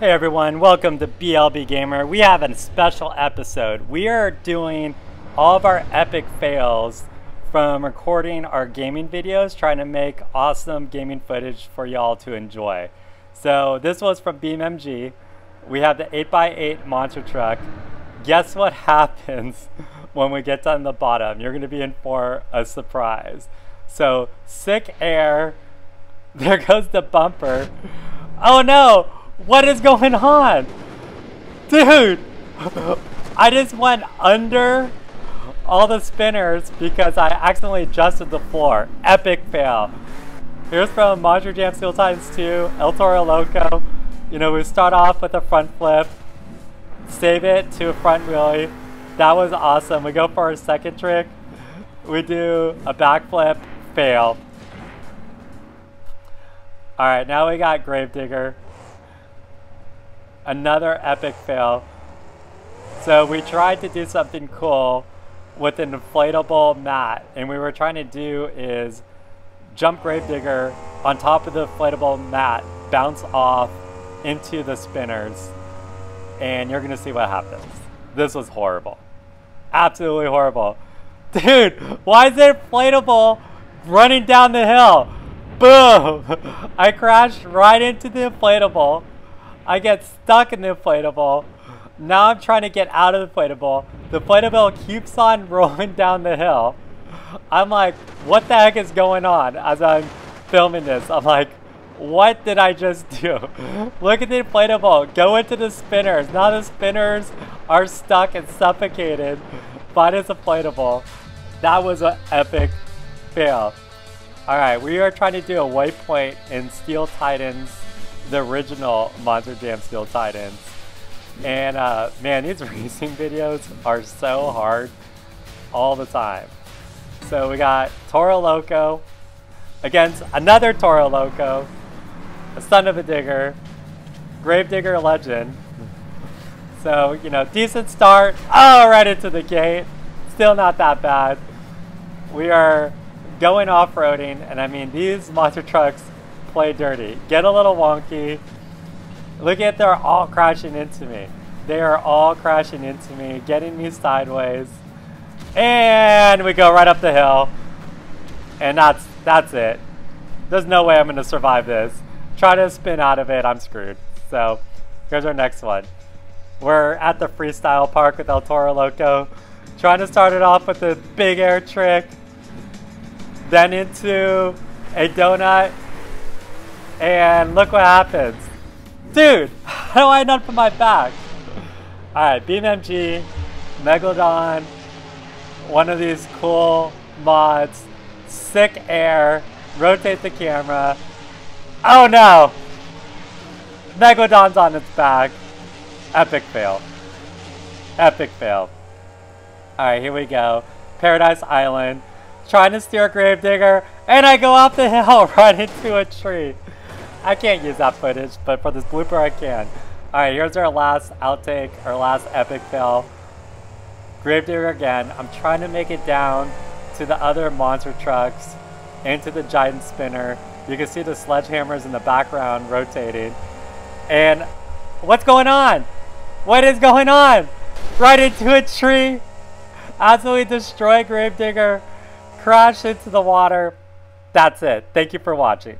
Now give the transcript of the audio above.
Hey everyone, welcome to BLB Gamer. We have a special episode. We are doing all of our epic fails from recording our gaming videos, trying to make awesome gaming footage for y'all to enjoy. So this was from BeamNG. We have the 8x8 monster truck. Guess what happens when we get down the bottom? You're gonna be in for a surprise. So sick air, there goes the bumper. Oh no! What is going on? Dude! I just went under all the spinners because I accidentally adjusted the floor. Epic fail. Here's from Monster Jam Steel Titans 2, El Toro Loco. You know, we start off with a front flip, save it to a front wheelie. That was awesome. We go for our second trick. We do a backflip, fail. Alright, now we got Gravedigger another epic fail. So we tried to do something cool with an inflatable mat, and we were trying to do is jump Gravedigger on top of the inflatable mat, bounce off into the spinners, and you're gonna see what happens. This was horrible. Absolutely horrible. Dude, why is it inflatable running down the hill? Boom! I crashed right into the inflatable I get stuck in the inflatable. Now I'm trying to get out of the inflatable. The inflatable keeps on rolling down the hill. I'm like, what the heck is going on as I'm filming this? I'm like, what did I just do? Look at the inflatable. Go into the spinners. Now the spinners are stuck and suffocated by this inflatable. That was an epic fail. Alright, we are trying to do a waypoint in Steel Titans the original Monster Jam Steel Titans. And uh, man, these racing videos are so hard all the time. So we got Toro Loco against another Toro Loco, a Son-uva Digger, Gravedigger Legend. So, you know, decent start. Oh, right into the gate. Still not that bad. We are going off-roading, and I mean, these monster trucks play dirty. Get a little wonky. Look at they're all crashing into me. They are all crashing into me, getting me sideways. And we go right up the hill. And that's that's it. There's no way I'm gonna survive this. Try to spin out of it, I'm screwed. So here's our next one. We're at the freestyle park with El Toro Loco. Trying to start it off with a big air trick. Then into a donut and look what happens. Dude, how do I not put my back? Alright, BeamNG, Megalodon, one of these cool mods, sick air, rotate the camera. Oh no! Megalodon's on its back. Epic fail. Epic fail. Alright, here we go. Paradise Island. Trying to steer a Gravedigger, and I go off the hill right into a tree. I can't use that footage, but for this blooper I can. Alright, here's our last outtake, our last epic fail. Gravedigger again. I'm trying to make it down to the other monster trucks, into the giant spinner. You can see the sledgehammers in the background rotating. And what's going on? What is going on? Right into a tree. Absolutely destroy Gravedigger. Crash into the water. That's it. Thank you for watching.